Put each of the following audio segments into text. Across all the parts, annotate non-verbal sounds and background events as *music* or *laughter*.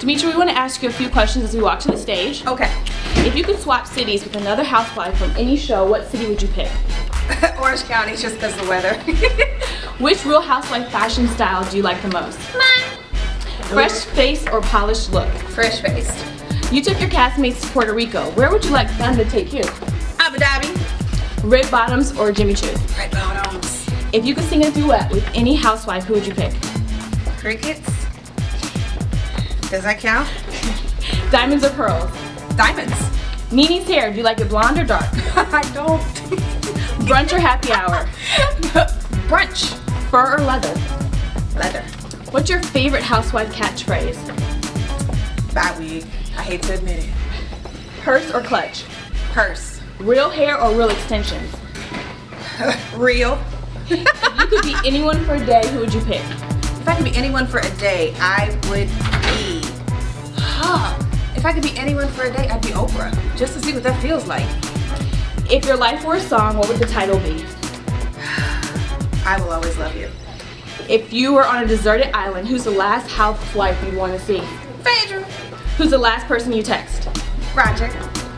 Demetri, we want to ask you a few questions as we walk to the stage. Okay. If you could swap cities with another housewife from any show, what city would you pick? *laughs* Orange County, just because of the weather. *laughs* Which Real Housewife fashion style do you like the most? Mine. Fresh face or polished look? Fresh faced. You took your castmates to Puerto Rico. Where would you like them to take you? Abu Dhabi. Red bottoms or Jimmy Choo? Red bottoms. If you could sing a duet with any housewife, who would you pick? Crickets. Does that count? *laughs* Diamonds or pearls? Diamonds. NeNe's hair, do you like it blonde or dark? *laughs* I don't. Brunch or happy hour? *laughs* Brunch. Fur or leather? Leather. What's your favorite housewife catchphrase? Bad wig. I hate to admit it. Purse or clutch? Purse. Real hair or real extensions? Real. If you could be anyone for a day, who would you pick? If I could be anyone for a day, I would be. Huh. If I could be anyone for a day, I'd be Oprah. Just to see what that feels like. If your life were a song, what would the title be? *sighs* I will always love you. If you were on a deserted island, who's the last housewife you'd want to see? Phaedra. Who's the last person you text? Roger.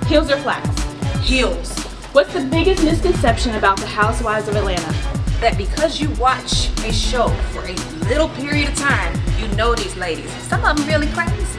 Heels or flats? Heels. What's the biggest misconception about the housewives of Atlanta? That because you watch a show for a little period of time, you know these ladies. Some of them really crazy.